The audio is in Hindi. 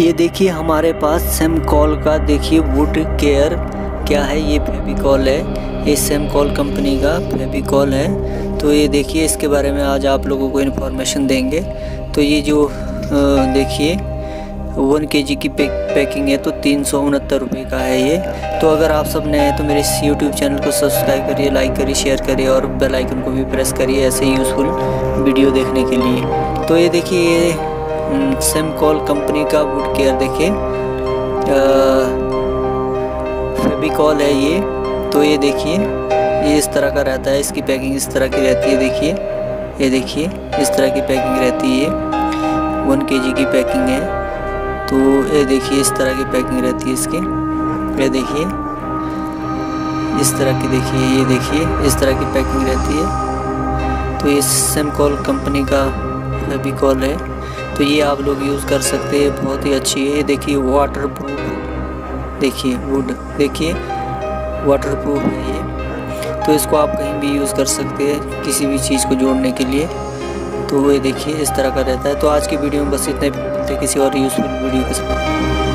ये देखिए, हमारे पास सेम कॉल का देखिए वुड केयर क्या है? ये फेविकॉल है। ये सेम कॉल कंपनी का फेविकॉल है। तो ये देखिए, इसके बारे में आज आप लोगों को इन्फॉर्मेशन देंगे। तो ये जो देखिए वन के जी की पैक पैकिंग है तो तीन सौ उनहत्तर रुपये का है ये। तो अगर आप सब नए हैं तो मेरे इस यूट्यूब चैनल को सब्सक्राइब करिए लाइक करिए शेयर करिए और बेल आइकन को भी प्रेस करिए ऐसे यूज़फुल वीडियो देखने के लिए। तो ये देखिए, ये सेम कॉल कंपनी का वुड केयर देखिए फेबिकॉल है ये तो ये देखिए, ये इस तरह का रहता है, इसकी पैकिंग इस तरह की रहती है, देखिए। ये देखिए, इस तरह की पैकिंग रहती है वन के की पैकिंग है तो ये देखिए, इस तरह की पैकिंग रहती है इसकी। ये देखिए, इस तरह की देखिए, ये देखिए, इस तरह की पैकिंग रहती है। तो ये सेमकॉल कंपनी का फेबिकॉल है। तो ये आप लोग यूज़ कर सकते हैं, बहुत ही अच्छी है। देखिए वाटर प्रूफ देखिए वुड देखिए वाटर प्रूफ है ये। तो इसको आप कहीं भी यूज़ कर सकते हैं, किसी भी चीज़ को जोड़ने के लिए। तो ये देखिए, इस तरह का रहता है। तो आज की वीडियो में बस इतने किसी और यूज़फुल वीडियो के साथ।